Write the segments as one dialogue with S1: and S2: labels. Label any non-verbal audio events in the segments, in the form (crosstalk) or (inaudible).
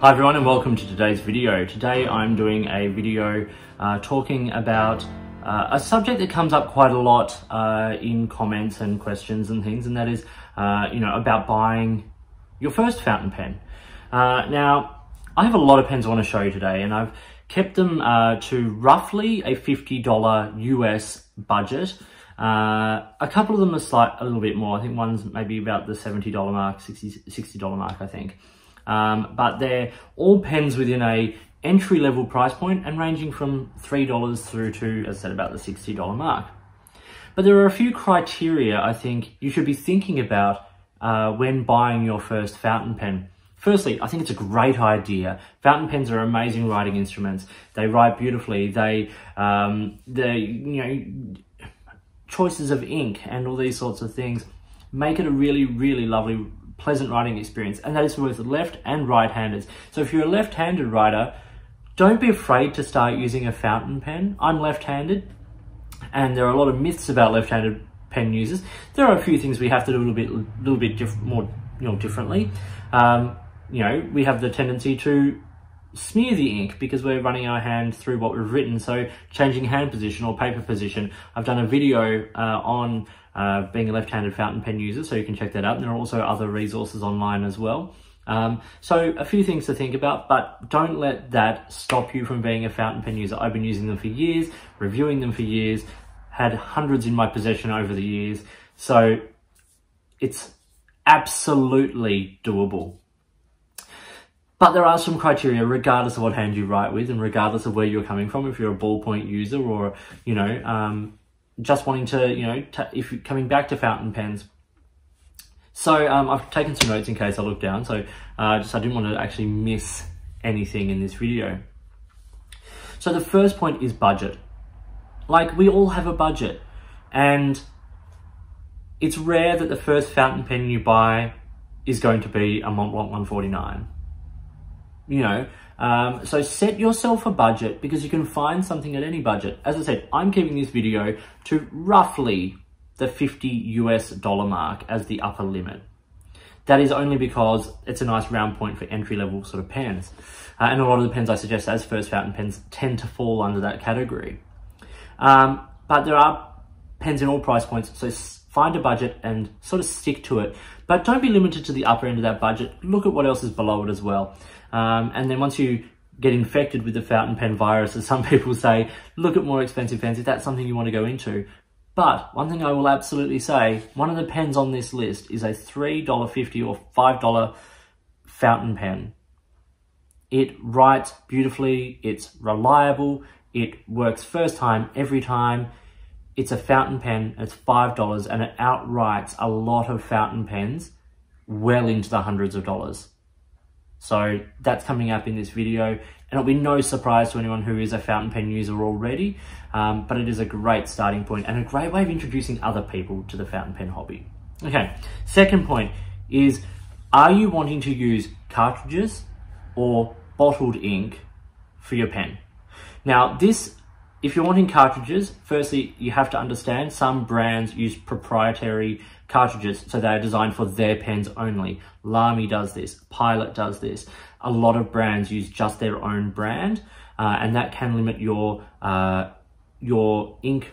S1: Hi everyone and welcome to today's video. Today I'm doing a video uh, talking about uh, a subject that comes up quite a lot uh, in comments and questions and things and that is, uh, you know, about buying your first fountain pen. Uh, now, I have a lot of pens I want to show you today and I've kept them uh, to roughly a $50 US budget. a couple of them are slight, a little bit more. I think one's maybe about the $70 mark, $60, $60 mark, I think. Um, but they're all pens within a entry level price point and ranging from $3 through to, as I said, about the $60 mark. But there are a few criteria I think you should be thinking about uh, when buying your first fountain pen. Firstly, I think it's a great idea. Fountain pens are amazing writing instruments. They write beautifully. They, um, they, you know, choices of ink and all these sorts of things make it a really, really lovely pleasant writing experience, and that is for both left and right-handers. So if you're a left-handed writer, don't be afraid to start using a fountain pen. I'm left-handed, and there are a lot of myths about left-handed pen users. There are a few things we have to do a little bit, little bit more, you know, differently. Um, you know, we have the tendency to smear the ink because we're running our hand through what we've written. So changing hand position or paper position. I've done a video uh, on uh, being a left-handed fountain pen user, so you can check that out. And there are also other resources online as well. Um, so a few things to think about, but don't let that stop you from being a fountain pen user. I've been using them for years, reviewing them for years, had hundreds in my possession over the years. So it's absolutely doable. But there are some criteria regardless of what hand you write with and regardless of where you're coming from, if you're a ballpoint user or, you know, um, just wanting to, you know, if you're coming back to fountain pens. So um, I've taken some notes in case I look down. So uh, just I didn't want to actually miss anything in this video. So the first point is budget. Like we all have a budget and it's rare that the first fountain pen you buy is going to be a Mont Blanc 149 you know, um, so set yourself a budget because you can find something at any budget. As I said, I'm keeping this video to roughly the 50 US dollar mark as the upper limit. That is only because it's a nice round point for entry level sort of pens. Uh, and a lot of the pens I suggest as first fountain pens tend to fall under that category. Um, but there are pens in all price points, so find a budget and sort of stick to it. But don't be limited to the upper end of that budget. Look at what else is below it as well. Um, and then once you get infected with the fountain pen virus, as some (laughs) people say, look at more expensive pens if that's something you want to go into. But one thing I will absolutely say, one of the pens on this list is a $3.50 or $5 fountain pen. It writes beautifully, it's reliable, it works first time, every time. It's a fountain pen, it's $5 and it outwrites a lot of fountain pens well into the hundreds of dollars. So that's coming up in this video and it'll be no surprise to anyone who is a fountain pen user already, um, but it is a great starting point and a great way of introducing other people to the fountain pen hobby. Okay, second point is, are you wanting to use cartridges or bottled ink for your pen? Now this if you're wanting cartridges, firstly, you have to understand some brands use proprietary cartridges, so they are designed for their pens only. Lamy does this, Pilot does this. A lot of brands use just their own brand, uh, and that can limit your, uh, your ink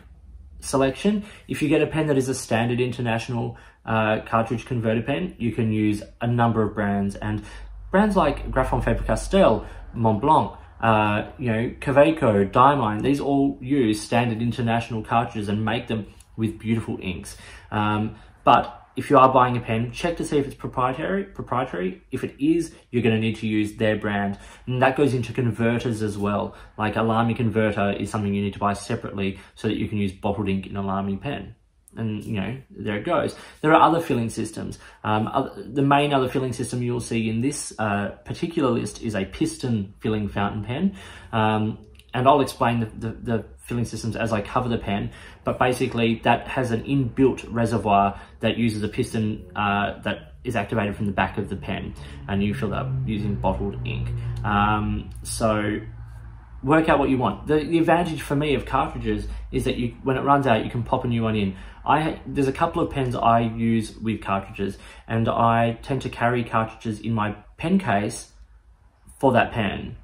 S1: selection. If you get a pen that is a standard international uh, cartridge converter pen, you can use a number of brands, and brands like Graf von Faber-Castell, Montblanc, uh, you know, Kaweco, Diamine, these all use standard international cartridges and make them with beautiful inks. Um, but if you are buying a pen, check to see if it's proprietary. Proprietary. If it is, you're going to need to use their brand. And that goes into converters as well. Like a Lamy converter is something you need to buy separately so that you can use bottled ink in a Lamy pen and you know there it goes there are other filling systems um, the main other filling system you'll see in this uh, particular list is a piston filling fountain pen um, and I'll explain the, the, the, filling systems as I cover the pen but basically that has an inbuilt reservoir that uses a piston uh, that is activated from the back of the pen and you fill that using bottled ink um, so work out what you want. The, the, advantage for me of cartridges is that you, when it runs out, you can pop a new one in. I There's a couple of pens I use with cartridges, and I tend to carry cartridges in my pen case for that pen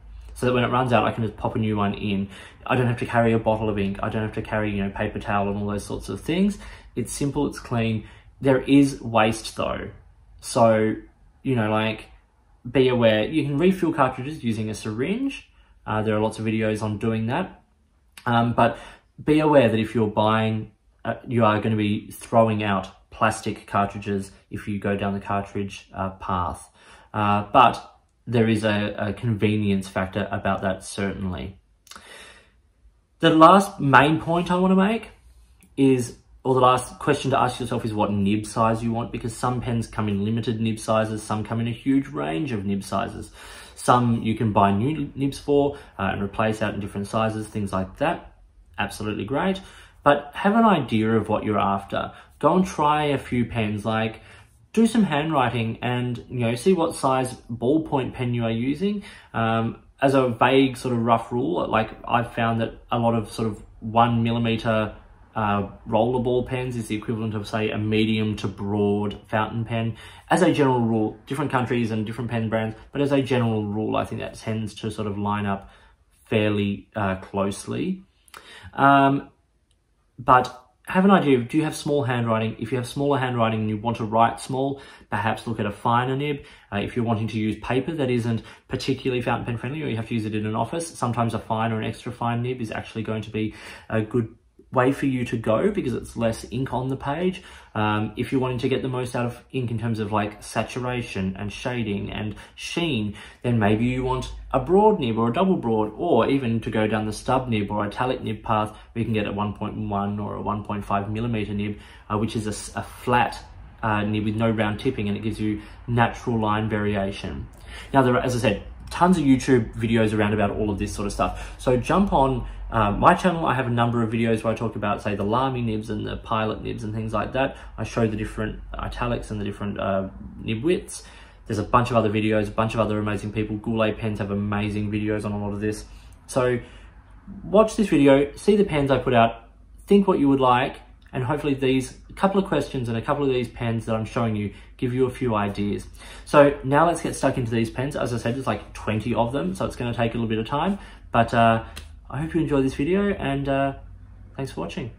S1: so that when it runs out, I can just pop a new one in. I don't have to carry a bottle of ink. I don't have to carry, you know, paper towel and all those sorts of things. It's simple, it's clean. There is waste though. So, you know, like, be aware. You can refill cartridges using a syringe. Uh, there are lots of videos on doing that. Um, but be aware that if you're buying, uh, you are going to be throwing out plastic cartridges if you go down the cartridge uh, path. Uh, but there is a, a convenience factor about that, certainly. The last main point I want to make is, or the last question to ask yourself is what nib size you want, because some pens come in limited nib sizes, some come in a huge range of nib sizes. Some you can buy new nibs for uh, and replace out in different sizes, things like that. Absolutely great. But have an idea of what you're after. Go and try a few pens like do some handwriting and you know see what size ballpoint pen you are using. Um, as a vague sort of rough rule like i've found that a lot of sort of one millimeter uh, rollerball pens is the equivalent of say a medium to broad fountain pen. As a general rule different countries and different pen brands but as a general rule i think that tends to sort of line up fairly uh, closely. Um, but have an idea of do you have small handwriting? If you have smaller handwriting and you want to write small, perhaps look at a finer nib. Uh, if you're wanting to use paper that isn't particularly fountain pen friendly or you have to use it in an office, sometimes a fine or an extra fine nib is actually going to be a good way for you to go because it's less ink on the page. Um, if you're wanting to get the most out of ink in terms of like saturation and shading and sheen, then maybe you want a broad nib or a double broad, or even to go down the stub nib or italic nib path, we can get a 1.1 or a 1.5 millimeter nib, uh, which is a, a flat uh, nib with no round tipping and it gives you natural line variation. Now, there are, as I said, tons of YouTube videos around about all of this sort of stuff. So jump on uh, my channel. I have a number of videos where I talk about, say, the Lamy nibs and the Pilot nibs and things like that. I show the different italics and the different uh, nib widths. There's a bunch of other videos, a bunch of other amazing people. Goulet Pens have amazing videos on a lot of this. So watch this video, see the pens I put out, think what you would like, and hopefully these couple of questions and a couple of these pens that I'm showing you give you a few ideas. So now let's get stuck into these pens. As I said, there's like 20 of them, so it's gonna take a little bit of time, but uh, I hope you enjoyed this video and uh, thanks for watching.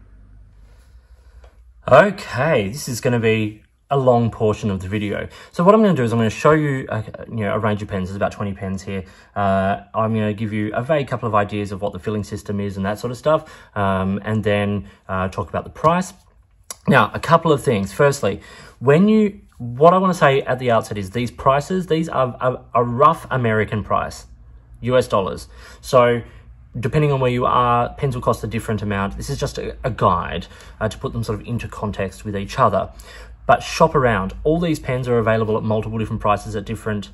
S1: Okay, this is gonna be a long portion of the video. So what I'm going to do is I'm going to show you a, you know, a range of pens. There's about 20 pens here. Uh, I'm going to give you a vague couple of ideas of what the filling system is and that sort of stuff, um, and then uh, talk about the price. Now, a couple of things. Firstly, when you, what I want to say at the outset is these prices, these are a, a rough American price, US dollars. So depending on where you are, pens will cost a different amount. This is just a, a guide uh, to put them sort of into context with each other but shop around. All these pens are available at multiple different prices at different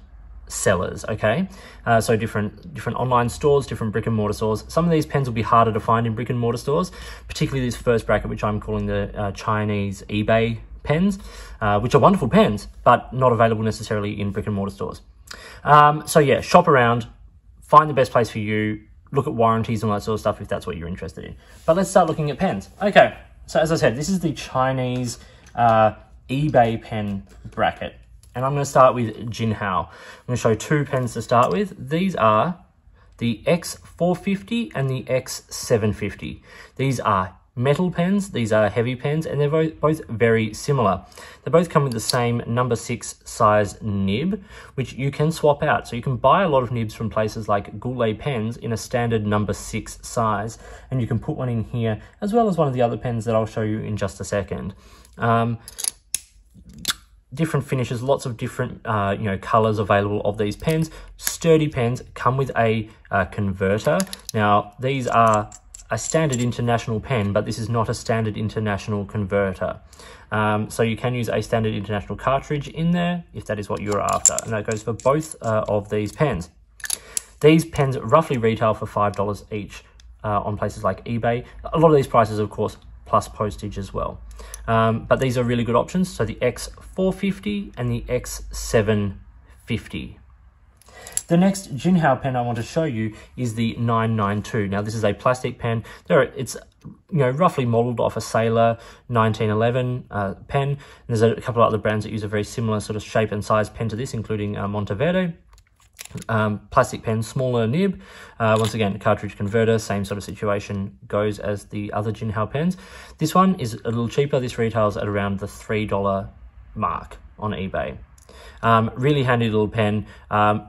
S1: sellers okay uh, so different different online stores different brick and mortar stores some of these pens will be harder to find in brick and mortar stores particularly this first bracket which i'm calling the uh, chinese ebay pens uh, which are wonderful pens but not available necessarily in brick and mortar stores um, so yeah shop around find the best place for you look at warranties and all that sort of stuff if that's what you're interested in but let's start looking at pens okay so as i said this is the chinese uh, eBay pen bracket. And I'm going to start with Jinhao. I'm going to show two pens to start with. These are the X450 and the X750. These are metal pens, these are heavy pens, and they're both, very similar. They both come with the same number six size nib, which you can swap out. So you can buy a lot of nibs from places like Goulet pens in a standard number six size, and you can put one in here, as well as one of the other pens that I'll show you in just a second. Um, different finishes, lots of different uh, you know colors available of these pens. Sturdy pens come with a uh, converter. Now these are a standard international pen, but this is not a standard international converter. Um, so you can use a standard international cartridge in there if that is what you're after, and that goes for both uh, of these pens. These pens roughly retail for $5 each uh, on places like eBay. A lot of these prices, of course, plus postage as well. Um, but these are really good options. So the X450 and the X750. The next Jinhao pen I want to show you is the 992. Now this is a plastic pen. There, it's you know roughly modelled off a Sailor 1911 uh, pen. And there's a couple of other brands that use a very similar sort of shape and size pen to this, including uh, Monteverde. Um, plastic pen, smaller nib. Uh, once again, cartridge converter, same sort of situation goes as the other Jinhao pens. This one is a little cheaper. This retails at around the $3 mark on eBay. Um, really handy little pen. Um,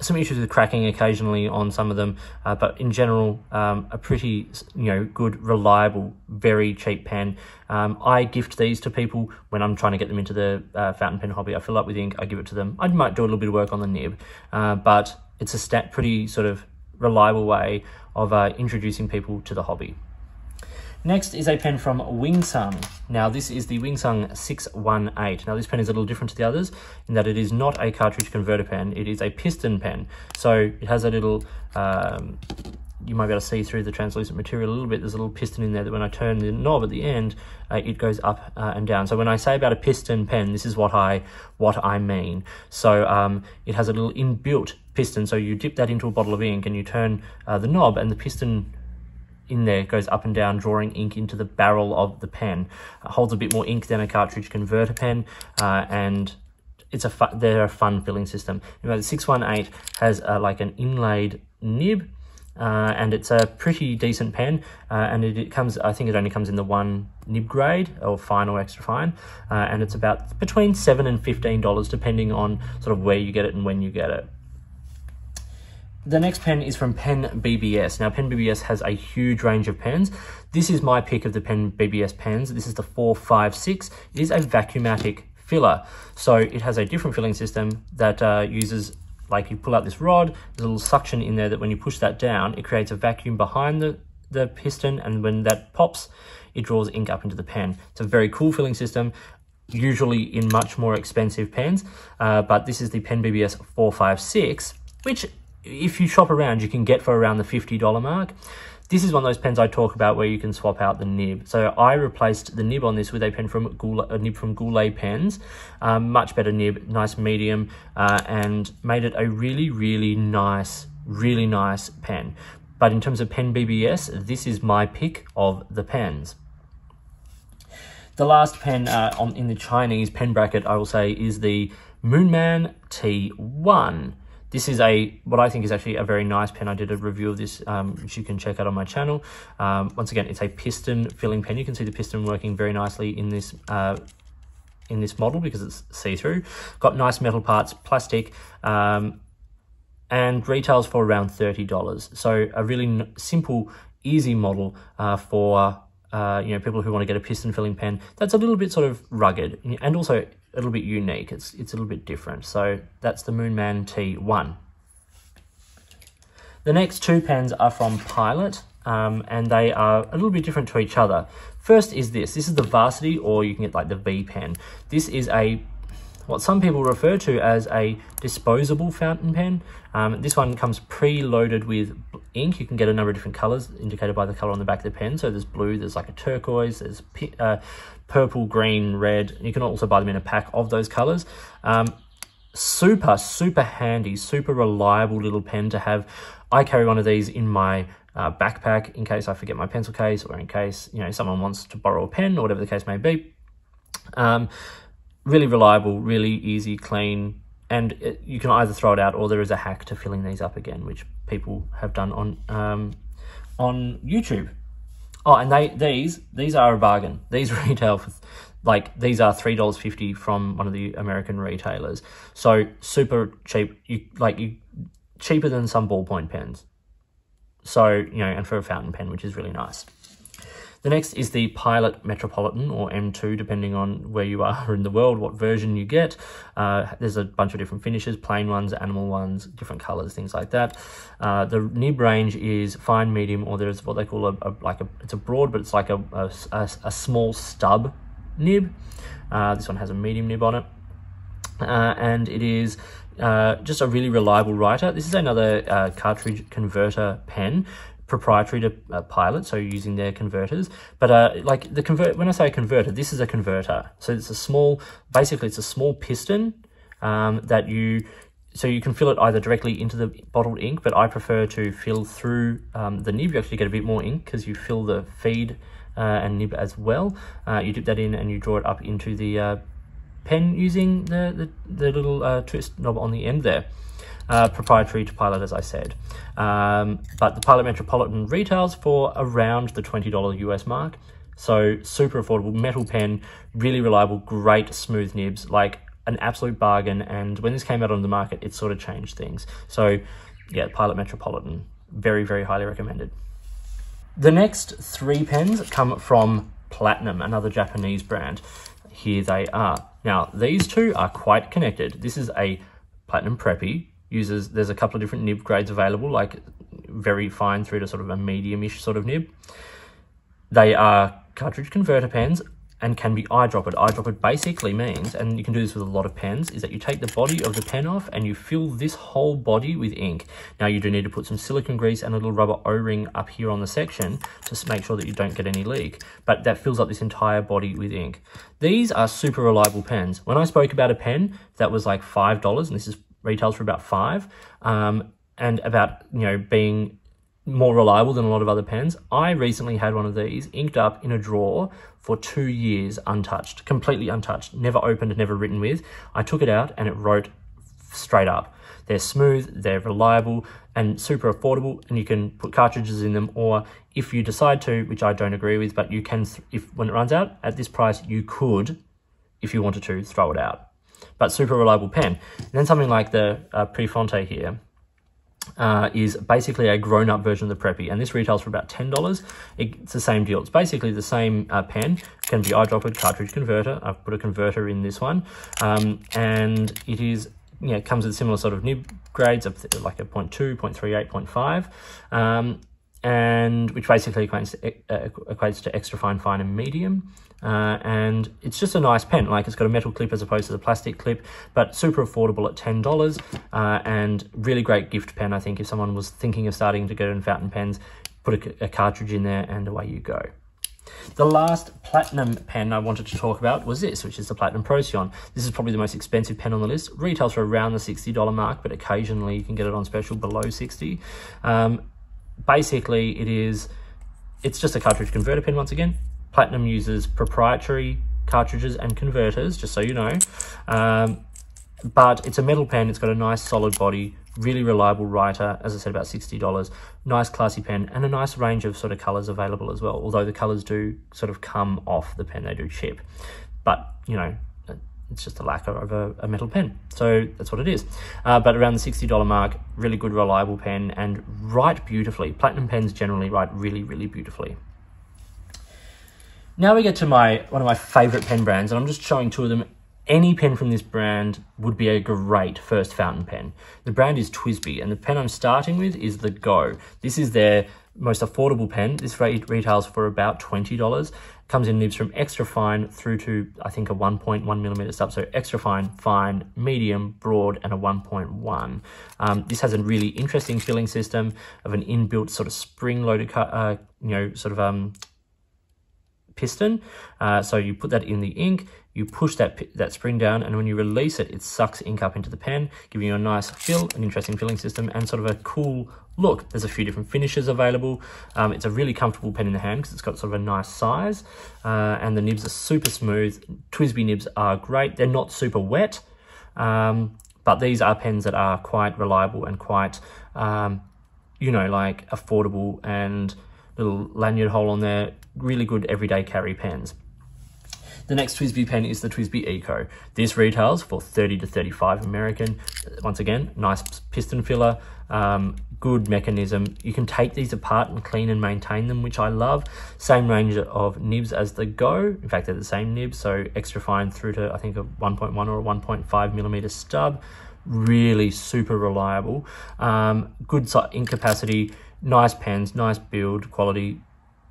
S1: some issues with cracking occasionally on some of them, uh, but in general, um, a pretty you know good, reliable, very cheap pen. Um, I gift these to people when I'm trying to get them into the uh, fountain pen hobby. I fill up with ink, I give it to them. I might do a little bit of work on the nib, uh, but it's a stat pretty sort of reliable way of uh, introducing people to the hobby. Next is a pen from Wingsung. Now this is the Wingsung 618. Now this pen is a little different to the others in that it is not a cartridge converter pen, it is a piston pen. So it has a little, um, you might be able to see through the translucent material a little bit, there's a little piston in there that when I turn the knob at the end, uh, it goes up uh, and down. So when I say about a piston pen, this is what I, what I mean. So um, it has a little inbuilt piston, so you dip that into a bottle of ink and you turn uh, the knob and the piston in there goes up and down, drawing ink into the barrel of the pen. It holds a bit more ink than a cartridge converter pen, uh, and it's a they're a fun filling system. You know, the 618 has uh, like an inlaid nib, uh, and it's a pretty decent pen, uh, and it, it, comes, I think it only comes in the one nib grade, or fine or extra fine, uh, and it's about between 7 and $15, depending on sort of where you get it and when you get it. The next pen is from Pen BBS. Now, Pen BBS has a huge range of pens. This is my pick of the Pen BBS pens. This is the 456. It is a vacuumatic filler. So it has a different filling system that uh, uses, like you pull out this rod, there's a little suction in there that when you push that down, it creates a vacuum behind the, the piston. And when that pops, it draws ink up into the pen. It's a very cool filling system usually in much more expensive pens, uh, but this is the Pen BBS 456, which if you shop around, you can get for around the $50 mark. This is one of those pens I talk about where you can swap out the nib. So I replaced the nib on this with a pen from Goulet, a nib from Goulet pens, um, much better nib, nice medium, uh, and made it a really, really nice, really nice pen. But in terms of pen BBS, this is my pick of the pens. The last pen uh, on, in the Chinese pen bracket, I will say, is the Moonman T1. This is a what I think is actually a very nice pen. I did a review of this, um, which you can check out on my channel. Um, once again, it's a piston filling pen. You can see the piston working very nicely in this uh, in this model because it's see-through. Got nice metal parts, plastic, um, and retails for around $30. So a really simple, easy model uh, for uh, you know people who want to get a piston filling pen that's a little bit sort of rugged and also a little bit unique. It's, it's a little bit different. So that's the Moonman T1. The next two pens are from Pilot, um, and they are a little bit different to each other. First is this. This is the Varsity, or you can get like the V pen. This is a what some people refer to as a disposable fountain pen. Um, this one comes pre-loaded with ink. You can get a number of different colors indicated by the color on the back of the pen. So there's blue, there's like a turquoise, there's uh, purple, green, red. You can also buy them in a pack of those colors. Um, super, super handy, super reliable little pen to have. I carry one of these in my uh, backpack in case I forget my pencil case or in case, you know, someone wants to borrow a pen or whatever the case may be. Um, really reliable, really easy, clean, and it, you can either throw it out or there is a hack to filling these up again, which people have done on um, on YouTube. Oh, and they these these are a bargain. (laughs) These retail for like these are three dollars fifty from one of the American retailers. So super cheap. You like you cheaper than some ballpoint pens. So you know, and for a fountain pen, which is really nice. The next is the Pilot Metropolitan or M2, depending on where you are (laughs) in the world, what version you get. Uh, there's a bunch of different finishes, plain ones, animal ones, different colors, things like that. Uh, the nib range is fine, medium, or there's what they call a, a like a, it's a broad, but it's like a, a, a small stub nib. Uh, this one has a medium nib on it. Uh, and it is uh, just a really reliable writer. This is another uh, cartridge converter pen proprietary to uh, Pilot, so using their converters. But uh, like the convert, when I say converter, this is a converter. So it's a small, basically it's a small piston um, that you, so you can fill it either directly into the bottled ink, but I prefer to fill through um, the nib. You actually get a bit more ink because you fill the feed uh, and nib as well. Uh, you dip that in and you draw it up into the uh, pen using the, the, the little uh, twist knob on the end there. Uh, proprietary to Pilot, as I said. Um, but the Pilot Metropolitan retails for around the $20 US mark. So super affordable metal pen, really reliable, great smooth nibs, like an absolute bargain. And when this came out on the market, it sort of changed things. So yeah, Pilot Metropolitan, very, very highly recommended. The next three pens come from Platinum, another Japanese brand. Here they are. Now, these two are quite connected. This is a Platinum Preppy, uses, there's a couple of different nib grades available, like very fine through to sort of a medium-ish sort of nib. They are cartridge converter pens and can be eyedroppered. Eyedroppered basically means, and you can do this with a lot of pens, is that you take the body of the pen off and you fill this whole body with ink. Now you do need to put some silicone grease and a little rubber O-ring up here on the section to make sure that you don't get any leak, but that fills up this entire body with ink. These are super reliable pens. When I spoke about a pen that was like $5, and this is retails for about five, um, and about, you know, being more reliable than a lot of other pens. I recently had one of these inked up in a drawer for two years untouched, completely untouched, never opened, never written with. I took it out and it wrote straight up. They're smooth, they're reliable, and super affordable, and you can put cartridges in them, or if you decide to, which I don't agree with, but you can, if when it runs out, at this price, you could, if you wanted to, throw it out. But super reliable pen. And then something like the uh, Prefounte here, uh, is basically a grown-up version of the Preppy, and this retails for about $10. It's the same deal. It's basically the same uh, pen, can be eyedropper, cartridge converter. I've put a converter in this one, um, and it is know, it comes with similar sort of nib grades of like a 0.2, 0.38, 0.5. Um, and which basically equates to, uh, equates to extra fine, fine, and medium. Uh, and it's just a nice pen. Like it's got a metal clip as opposed to the plastic clip, but super affordable at ten dollars. Uh, and really great gift pen. I think if someone was thinking of starting to get in fountain pens, put a, a cartridge in there, and away you go. The last platinum pen I wanted to talk about was this, which is the Platinum Procyon. This is probably the most expensive pen on the list. Retails for around the $60 mark, but occasionally you can get it on special below 60 um, basically it is, it's just a cartridge converter pen once again. Platinum uses proprietary cartridges and converters, just so you know. Um, but it's a metal pen, it's got a nice solid body, really reliable writer, as I said, about $60. Nice classy pen and a nice range of sort of colors available as well, although the colors do sort of come off the pen, they do chip. But, you know, it's just a lacquer of a, a metal pen. So that's what it is. Uh, but around the $60 mark, really good, reliable pen and write beautifully. Platinum pens generally write really, really beautifully. Now we get to my one of my favorite pen brands, and I'm just showing two of them. Any pen from this brand would be a great first fountain pen. The brand is TWSBI, and the pen I'm starting with is the Go. This is their most affordable pen. This rate retails for about $20. Comes in nibs from extra fine through to, I think, a 1.1 millimeter stub. So extra fine, fine, medium, broad, and a 1.1. Um, this has a really interesting filling system of an inbuilt sort of spring-loaded, uh, you know, sort of um, piston. Uh, so you put that in the ink, you push that, that spring down, and when you release it, it sucks ink up into the pen, giving you a nice fill, an interesting filling system, and sort of a cool look. There's a few different finishes available. Um, it's a really comfortable pen in the hand because it's got sort of a nice size, uh, and the nibs are super smooth. TWSBI nibs are great. They're not super wet, um, but these are pens that are quite reliable and quite, um, you know, like affordable and little lanyard hole on there. Really good everyday carry pens. The next TWSBI pen is the TWSBI Eco. This retails for 30 to 35 American. Once again, nice piston filler, um, good mechanism. You can take these apart and clean and maintain them, which I love. Same range of nibs as the Go. In fact, they're the same nibs, so extra fine through to, I think, a 1.1 or a 1.5 millimeter stub. Really super reliable. Um, good ink capacity, nice pens, nice build quality,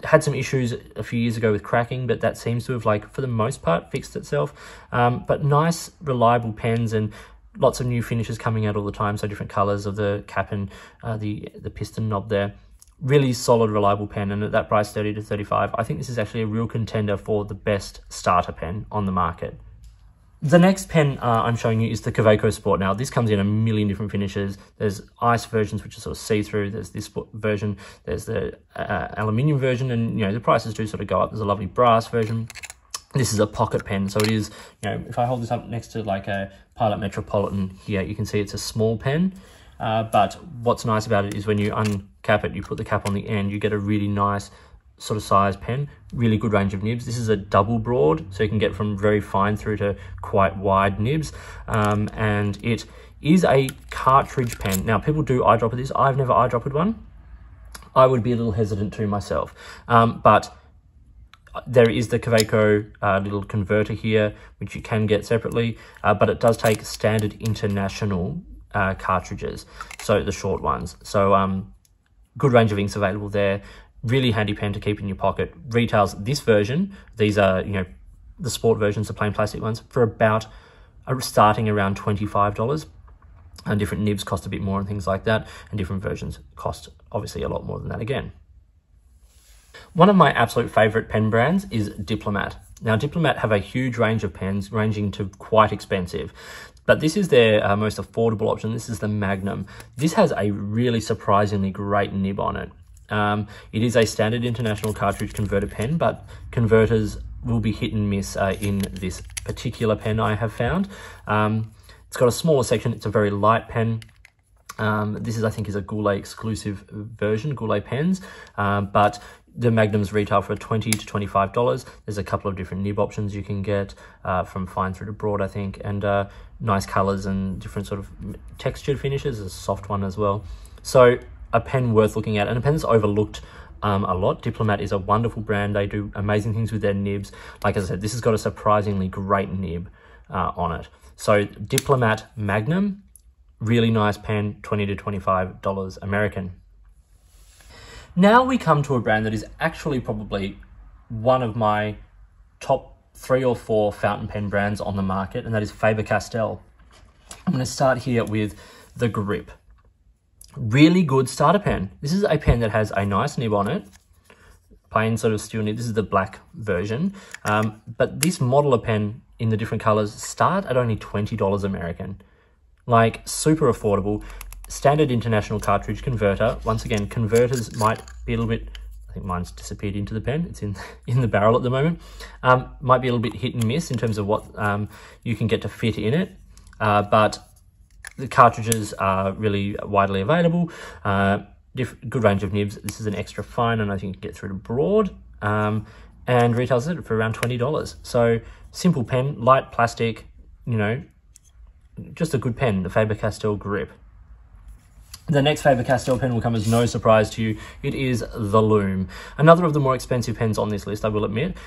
S1: had some issues a few years ago with cracking, but that seems to have, like, for the most part, fixed itself. Um, but nice, reliable pens and lots of new finishes coming out all the time. So different colors of the cap and uh, the the piston knob there. Really solid, reliable pen, and at that price, 30 to 35, I think this is actually a real contender for the best starter pen on the market. The next pen uh, I'm showing you is the Kaweco Sport. Now, this comes in a million different finishes. There's ice versions, which are sort of see-through. There's this version. There's the uh, aluminium version, and, you know, the prices do sort of go up. There's a lovely brass version. This is a pocket pen, so it is, you know, if I hold this up next to like a Pilot Metropolitan here, you can see it's a small pen. Uh, but what's nice about it is when you uncap it, you put the cap on the end, you get a really nice sort of size pen, really good range of nibs. This is a double broad, so you can get from very fine through to quite wide nibs. Um, and it is a cartridge pen. Now, people do eyedropper this. I've never eyedroppered one. I would be a little hesitant to myself. Um, but there is the Kaweco uh, little converter here, which you can get separately, uh, but it does take standard international uh, cartridges, so the short ones. So um, good range of inks available there. Really handy pen to keep in your pocket. Retails this version. These are you know the sport versions, the plain plastic ones, for about uh, starting around twenty five dollars. And different nibs cost a bit more and things like that, and different versions cost obviously a lot more than that again. One of my absolute favorite pen brands is Diplomat. Now, Diplomat have a huge range of pens ranging to quite expensive. But this is their uh, most affordable option. This is the Magnum. This has a really surprisingly great nib on it. Um, it is a standard international cartridge converter pen, but converters will be hit and miss uh, in this particular pen I have found. Um, it's got a smaller section. It's a very light pen. Um, this is, I think, is a Goulet exclusive version, Goulet pens, um, but the Magnums retail for 20 to $25. There's a couple of different nib options you can get uh, from fine through to broad, I think, and uh, nice colors and different sort of textured finishes. A soft one as well. So a pen worth looking at and a pen that's overlooked um, a lot. Diplomat is a wonderful brand. They do amazing things with their nibs. Like I said, this has got a surprisingly great nib uh, on it. So Diplomat Magnum, really nice pen, 20 to $25 American. Now we come to a brand that is actually probably one of my top three or four fountain pen brands on the market, and that is Faber-Castell. I'm going to start here with the Grip. Really good starter pen. This is a pen that has a nice nib on it, plain sort of steel nib. This is the black version. Um, but this model of pen in the different colors start at only $20 American. Like super affordable standard international cartridge converter. Once again, converters might be a little bit, I think mine's disappeared into the pen. It's in, (laughs) in the barrel at the moment. Um, might be a little bit hit and miss in terms of what um, you can get to fit in it. Uh, but the cartridges are really widely available. Uh, good range of nibs. This is an extra fine and I think you can get through to broad. Um, and retails it for around $20. So simple pen, light plastic, you know, just a good pen, the Faber-Castell grip. The next Faber-Castell pen will come as no surprise to you. It is the Loom. Another of the more expensive pens on this list, I will admit.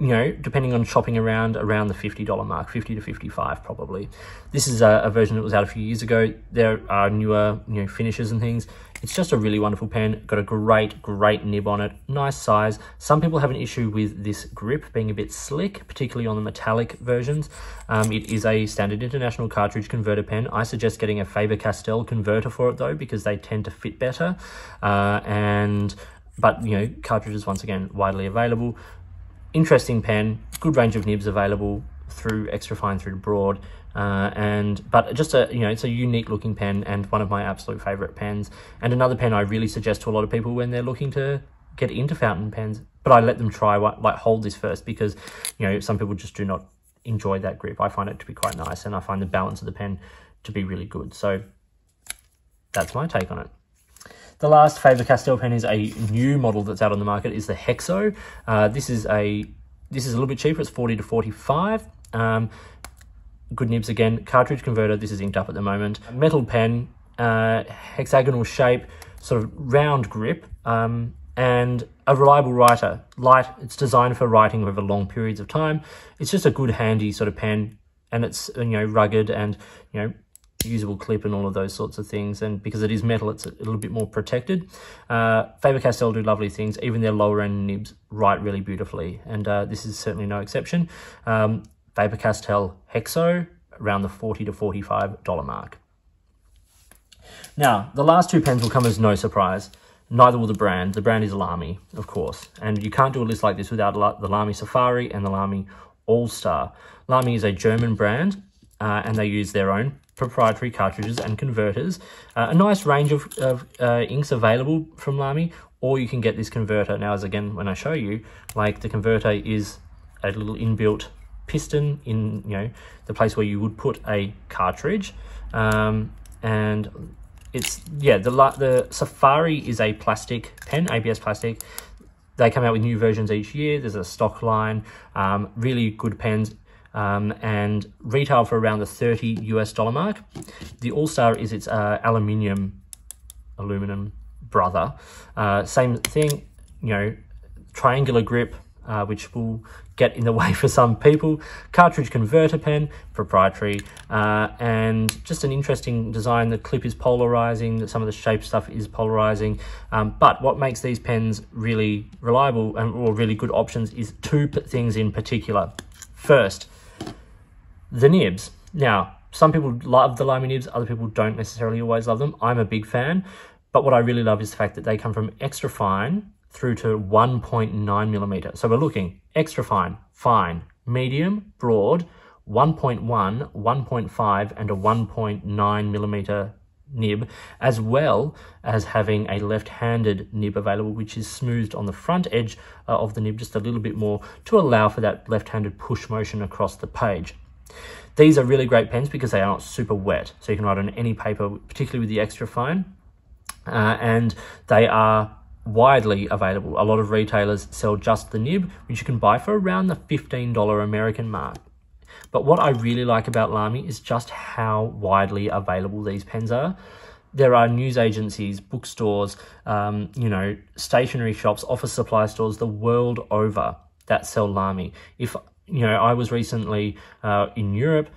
S1: You know, depending on shopping around, around the $50 mark, 50 to 55 probably. This is a, a version that was out a few years ago. There are newer, you know, finishes and things. It's just a really wonderful pen. Got a great, great nib on it. Nice size. Some people have an issue with this grip being a bit slick, particularly on the metallic versions. Um, it is a standard international cartridge converter pen. I suggest getting a Faber-Castell converter for it though, because they tend to fit better. Uh, and but you know, cartridges once again widely available. Interesting pen, good range of nibs available through extra fine through to broad. Uh, and but just a you know it's a unique looking pen and one of my absolute favorite pens. And another pen I really suggest to a lot of people when they're looking to get into fountain pens but I let them try what like hold this first because you know some people just do not enjoy that grip. I find it to be quite nice and I find the balance of the pen to be really good. So that's my take on it the last Faber-Castell pen is a new model that's out on the market is the Hexo uh, this is a this is a little bit cheaper it's 40 to 45 um, good nibs again. Cartridge converter, this is inked up at the moment. Metal pen, uh, hexagonal shape, sort of round grip, um, and a reliable writer. Light, it's designed for writing over long periods of time. It's just a good handy sort of pen, and it's, you know, rugged and, you know, usable clip and all of those sorts of things. And because it is metal, it's a little bit more protected. Uh, Faber-Castell do lovely things. Even their lower end nibs write really beautifully. And uh, this is certainly no exception. Um, Faber-Castell Hexo around the 40 to $45 mark. Now, the last two pens will come as no surprise. Neither will the brand. The brand is Lamy, of course. And you can't do a list like this without the Lamy Safari and the Lamy Al-star. Lamy is a German brand, uh, and they use their own proprietary cartridges and converters. Uh, a nice range of, of uh, inks available from Lamy, or you can get this converter. Now, as again, when I show you, like the converter is a little inbuilt piston in you know the place where you would put a cartridge um, and it's, yeah, the, the Safari is a plastic pen, ABS plastic. They come out with new versions each year. There's a stock line, um, really good pens. Um, and retail for around the 30 US dollar mark. The Al-star is its uh, aluminium, aluminum brother. Uh, same thing, you know, triangular grip, uh, which will get in the (laughs) way for some people. Cartridge converter pen, proprietary, uh, and just an interesting design. The clip is polarizing, some of the shape stuff is polarizing. Um, but what makes these pens really reliable and or really good options is two things in particular. First, the nibs. Now, some people love the Lamy nibs, other people don't necessarily always love them. I'm a big fan, but what I really love is the fact that they come from extra fine through to 1.9 millimeter. So we're looking extra fine, fine, medium, broad, 1.1, 1.5, and a 1.9 millimeter nib, as well as having a left-handed nib available, which is smoothed on the front edge uh, of the nib just a little bit more to allow for that left-handed push motion across the page. These are really great pens because they are not super wet, so you can write on any paper, particularly with the extra fine, uh, and they are widely available. A lot of retailers sell just the nib, which you can buy for around the $15 American mark. But what I really like about Lamy is just how widely available these pens are. There are news agencies, bookstores, um, you know, stationery shops, office supply stores the world over that sell Lamy. If, you know, I was recently uh, in Europe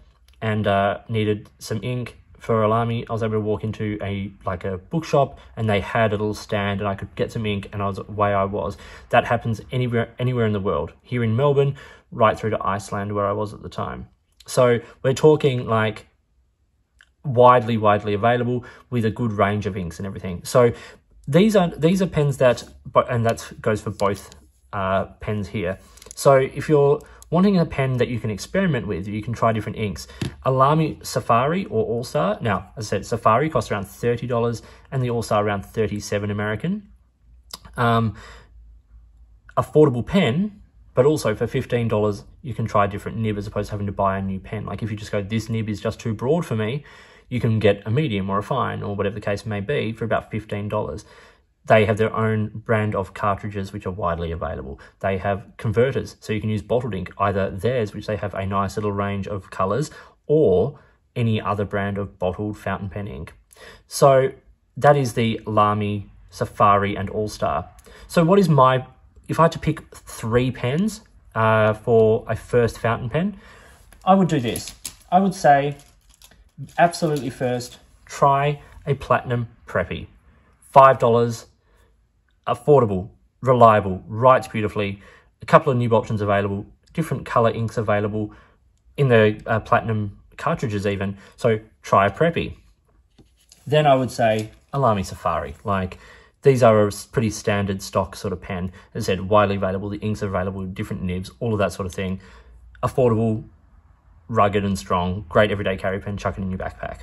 S1: and uh, needed some ink for a Lamy, I was able to walk into a like a bookshop and they had a little stand and I could get some ink and I was way I was. That happens anywhere anywhere in the world. Here in Melbourne, right through to Iceland where I was at the time. So we're talking like widely, widely available with a good range of inks and everything. So these are these are pens that, and that goes for both uh, pens here. So if you're wanting a pen that you can experiment with, you can try different inks. A Lamy Safari or Al-star, now, as I said, Safari costs around $30 and the Al-star around 37 American. Um, affordable pen, but also for $15, you can try a different nib as opposed to having to buy a new pen. Like if you just go, this nib is just too broad for me, you can get a medium or a fine or whatever the case may be for about $15. They have their own brand of cartridges which are widely available. They have converters, so you can use bottled ink, either theirs, which they have a nice little range of colors, or any other brand of bottled fountain pen ink. So that is the Lamy, Safari, and Al-star. So what is my, if I had to pick three pens uh, for a first fountain pen, I would do this. I would say, absolutely first, try a Platinum Preppy. $5 affordable, reliable, writes beautifully, a couple of new options available, different color inks available in the uh, platinum cartridges even. So try Preppy. Then I would say a Lamy Safari. Like these are a pretty standard stock sort of pen. As I said, widely available. The inks are available, different nibs, all of that sort of thing. Affordable, rugged and strong. Great everyday carry pen, chuck it in your backpack.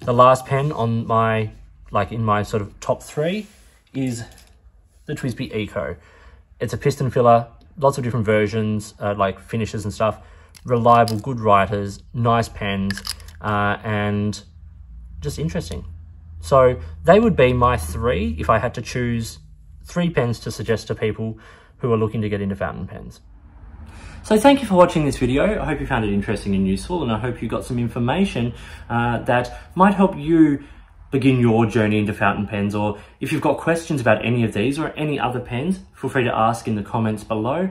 S1: The last pen on my, like in my sort of top three is the TWSBI Eco. It's a piston filler, lots of different versions, uh, like finishes and stuff. Reliable, good writers, nice pens, uh, and just interesting. So they would be my three if I had to choose three pens to suggest to people who are looking to get into fountain pens. So thank you for watching this video. I hope you found it interesting and useful and I hope you got some information uh, that might help you begin your journey into fountain pens or if you've got questions about any of these or any other pens, feel free to ask in the comments below.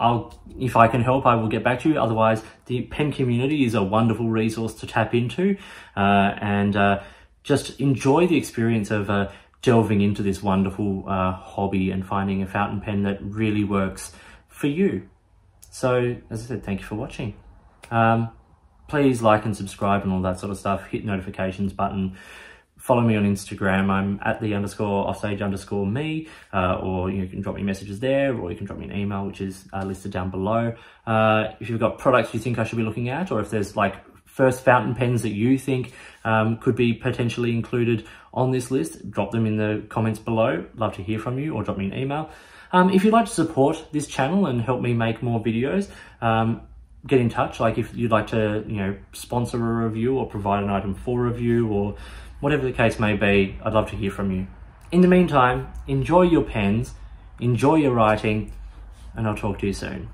S1: I'll, if I can help, I will get back to you. Otherwise, the pen community is a wonderful resource to tap into uh, and uh, just enjoy the experience of uh, delving into this wonderful uh, hobby and finding a fountain pen that really works for you. So, as I said, thank you for watching. Um, please like and subscribe and all that sort of stuff. Hit notifications button follow me on Instagram. I'm at the underscore offstage underscore me, uh, or you can drop me messages there, or you can drop me an email, which is uh, listed down below. Uh, if you've got products you think I should be looking at, or if there's like first fountain pens that you think um, could be potentially included on this list, drop them in the comments below. Love to hear from you, or drop me an email. Um, if you'd like to support this channel and help me make more videos, um, get in touch. Like if you'd like to, you know, sponsor a review or provide an item for review or whatever the case may be, I'd love to hear from you. In the meantime, enjoy your pens, enjoy your writing, and I'll talk to you soon.